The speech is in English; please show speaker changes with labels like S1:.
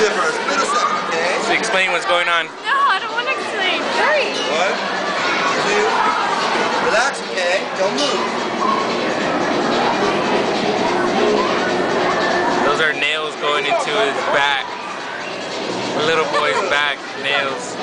S1: do. Wait a second, okay?
S2: So explain what's going on.
S3: No, I don't want to explain. Hurry.
S1: One, two, relax, okay? Don't move.
S2: Those are nails going into his back. The little boy's back, nails.